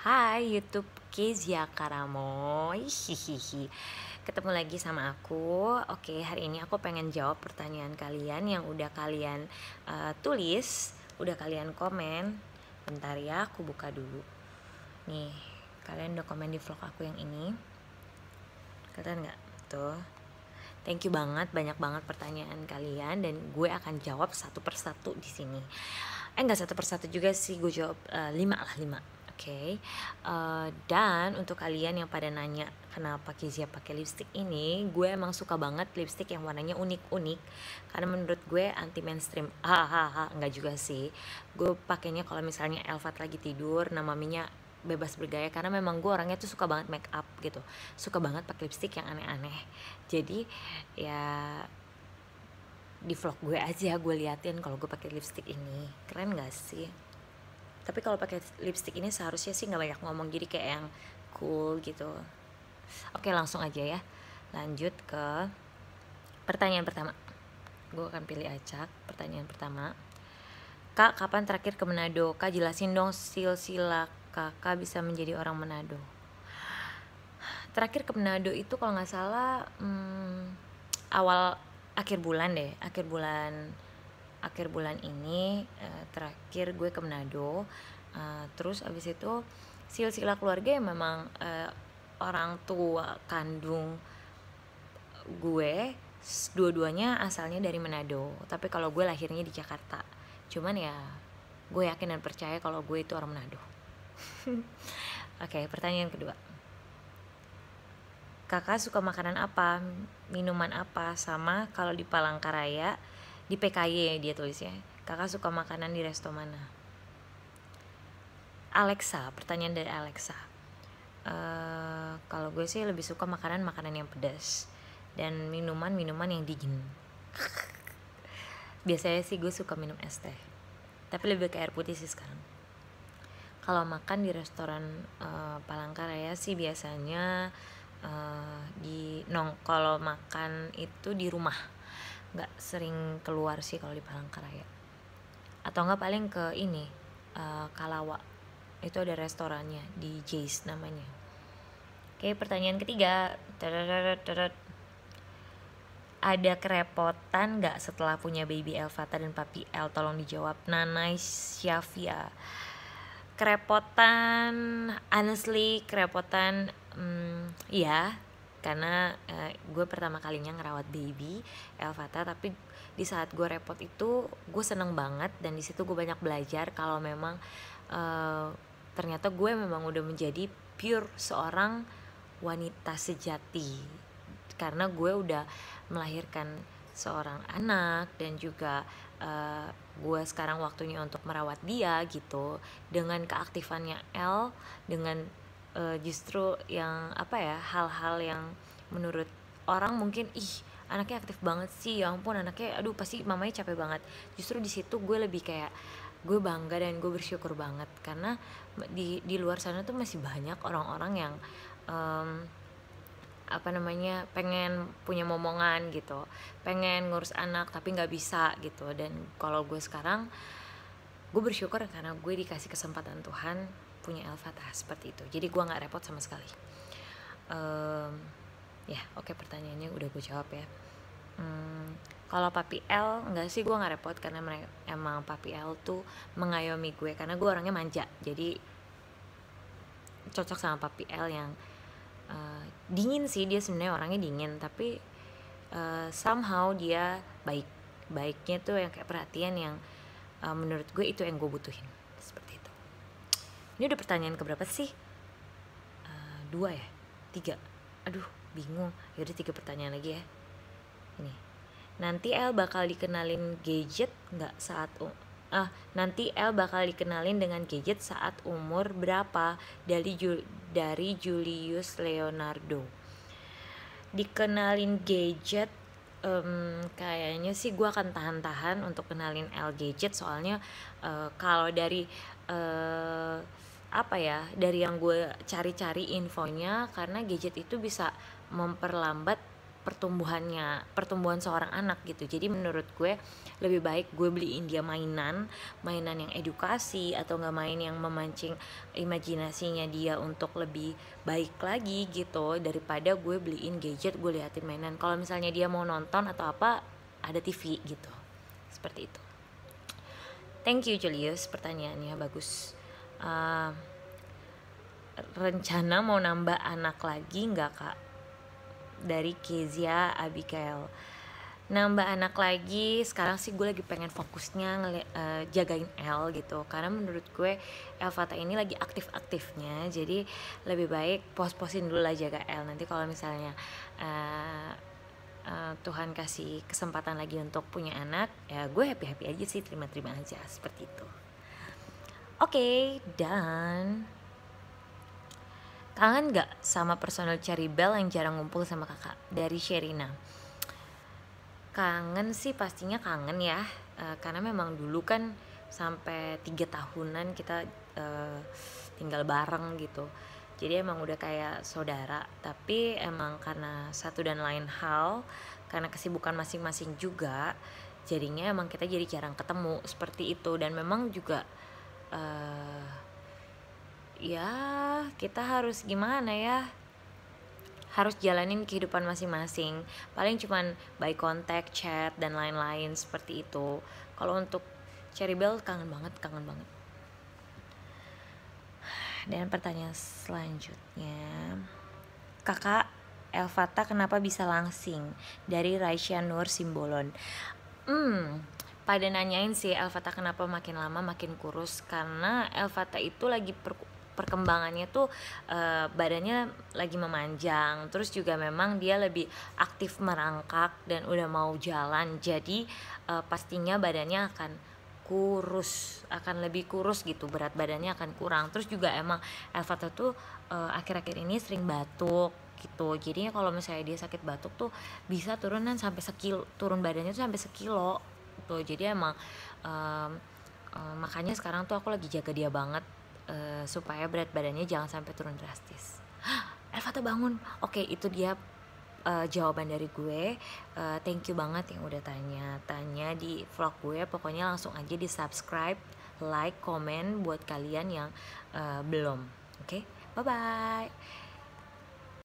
Hai YouTube Kezia Karamo Hihihi. Ketemu lagi sama aku. Oke hari ini aku pengen jawab pertanyaan kalian Yang udah kalian uh, tulis Udah kalian komen. Bentar ya aku buka dulu. Nih kalian udah komen di vlog aku yang ini. Kalian nggak? Tuh. Thank you banget, banyak banget pertanyaan kalian dan gue akan jawab satu persatu di sini. Eh nggak satu persatu juga sih, gue jawab uh, lima lah lima okay. uh, eh, dan untuk kalian yang pada nanya kenapa Kezia pakai lipstick ini? Gue emang suka banget lipstick yang warnanya unik-unik. Karena menurut gue anti mainstream. Hahaha nggak juga sih. Gue pakainya kalau misalnya Elvat lagi tidur nama minyak bebas bergaya. Karena memang gue orangnya tuh suka banget make up gitu. Suka banget pakai lipstick yang aneh-aneh. Jadi ya di vlog gue aja gue liatin kalau gue pakai lipstick ini. Keren gak sih tapi kalau pakai lipstick ini seharusnya sih nggak banyak ngomong jadi kayak yang cool gitu. Oke langsung aja ya. Lanjut ke pertanyaan pertama. Gue akan pilih acak pertanyaan pertama. Kak kapan terakhir ke Manado? Kak jelasin dong silsilah kakak bisa menjadi orang Manado. Terakhir ke Manado itu kalau nggak salah hmm, awal akhir bulan deh akhir bulan akhir bulan ini uh, terakhir gue ke Manado. Uh, terus abis itu silsilah keluarga yang memang uh, orang tua kandung gue dua-duanya asalnya dari Manado. Tapi kalau gue lahirnya di Jakarta. Cuman ya gue yakin dan percaya kalau gue itu orang Manado. Oke okay, pertanyaan kedua. Kakak suka makanan apa? Minuman apa? Sama kalau di Palangkaraya di PKY dia tulisnya. Kakak suka makanan di resto mana? Alexa pertanyaan dari Alexa. Uh, kalau gue sih lebih suka makanan makanan yang pedas dan minuman minuman yang dingin. Biasanya sih gue suka minum es teh tapi lebih ke air putih sih sekarang. Kalau makan di restoran uh, Palangkaraya sih biasanya uh, di nong kalau makan itu di rumah nggak sering keluar sih kalau di Palangkaraya. Atau nggak paling ke ini uh, Kalawa. Itu ada restorannya di Jace namanya. Oke pertanyaan ketiga. Ada kerepotan nggak setelah punya baby Elvata dan papi El tolong dijawab. Nanai Syafia. Kerepotan honestly kerepotan hmm, ya karena uh, gue pertama kalinya ngerawat baby Elvata tapi di saat gue repot itu gue seneng banget dan di situ gue banyak belajar kalau memang uh, ternyata gue memang udah menjadi pure seorang wanita sejati. Karena gue udah melahirkan seorang anak dan juga uh, gue sekarang waktunya untuk merawat dia gitu. Dengan keaktifannya L dengan uh, justru yang apa ya hal-hal yang menurut orang mungkin ih anaknya aktif banget sih ya ampun anaknya aduh pasti mamanya capek banget. Justru di situ gue lebih kayak gue bangga dan gue bersyukur banget. Karena di di luar sana tuh masih banyak orang-orang yang um, apa namanya pengen punya momongan gitu. Pengen ngurus anak tapi nggak bisa gitu. Dan kalau gue sekarang gue bersyukur karena gue dikasih kesempatan Tuhan punya El Fatah seperti itu. Jadi gue nggak repot sama sekali. Um, ya oke okay, pertanyaannya udah gue jawab ya. Hmm, kalau papi L nggak sih gue nggak repot karena emang papi L tuh mengayomi gue karena gue orangnya manja. Jadi cocok sama papi L yang uh, dingin sih dia sebenarnya orangnya dingin tapi uh, somehow dia baik. Baiknya tuh yang kayak perhatian yang uh, menurut gue itu yang gue butuhin ini udah pertanyaan keberapa sih? Uh, dua ya? Tiga? Aduh bingung. Yaudah tiga pertanyaan lagi ya. Ini. Nanti El bakal dikenalin gadget nggak saat ah nanti El bakal dikenalin dengan gadget saat umur berapa? Dari Ju dari Julius Leonardo. Dikenalin gadget um, kayaknya sih gue akan tahan-tahan untuk kenalin L gadget. Soalnya uh, kalau dari uh, apa ya dari yang gue cari-cari infonya karena gadget itu bisa memperlambat pertumbuhannya pertumbuhan seorang anak gitu. Jadi menurut gue lebih baik gue beliin dia mainan mainan yang edukasi atau nggak main yang memancing imajinasinya dia untuk lebih baik lagi gitu daripada gue beliin gadget gue liatin mainan. Kalau misalnya dia mau nonton atau apa ada TV gitu. Seperti itu. Thank you Julius pertanyaannya. Bagus. Uh, rencana mau nambah anak lagi nggak kak? Dari Kezia Abigail. Nambah anak lagi sekarang sih gue lagi pengen fokusnya uh, jagain L gitu. Karena menurut gue Elvata ini lagi aktif-aktifnya jadi lebih baik pos-posin dulu lah jaga L. Nanti kalau misalnya uh, uh, Tuhan kasih kesempatan lagi untuk punya anak ya gue happy-happy aja sih terima-terima aja seperti itu. Oke okay, dan Kangen gak sama personel Cherry Bell yang jarang ngumpul sama kakak? Dari Sherina. Kangen sih pastinya kangen ya. Uh, Karena memang dulu kan sampai tiga tahunan kita uh, tinggal bareng gitu. Jadi emang udah kayak saudara. Tapi emang karena satu dan lain hal karena kesibukan masing-masing juga jadinya emang kita jadi jarang ketemu seperti itu. Dan memang juga uh, ya kita harus gimana ya? Harus jalanin kehidupan masing-masing. Paling cuman by contact chat dan lain-lain seperti itu. Kalau untuk Cherry Bell kangen banget kangen banget. Dan pertanyaan selanjutnya. Kakak Elvata kenapa bisa langsing? Dari Raisya Nur Simbolon. Hmm pada nanyain sih Elvata kenapa makin lama makin kurus? Karena Elvata itu lagi per perkembangannya tuh uh, badannya lagi memanjang terus juga memang dia lebih aktif merangkak dan udah mau jalan. Jadi uh, pastinya badannya akan kurus akan lebih kurus gitu berat badannya akan kurang. Terus juga emang Elvata tuh uh, akhir-akhir ini sering batuk gitu. Jadinya kalau misalnya dia sakit batuk tuh bisa turunan sampai sekilo turun badannya tuh sampai sekilo tuh jadi emang um, um, makanya sekarang tuh aku lagi jaga dia banget uh, supaya berat badannya jangan sampai turun drastis. Elvata bangun. Oke, itu dia uh, jawaban dari gue. Uh, thank you banget yang udah tanya. Tanya di vlog gue. Pokoknya langsung aja di subscribe, like, komen buat kalian yang uh, belum. Oke, okay? bye bye.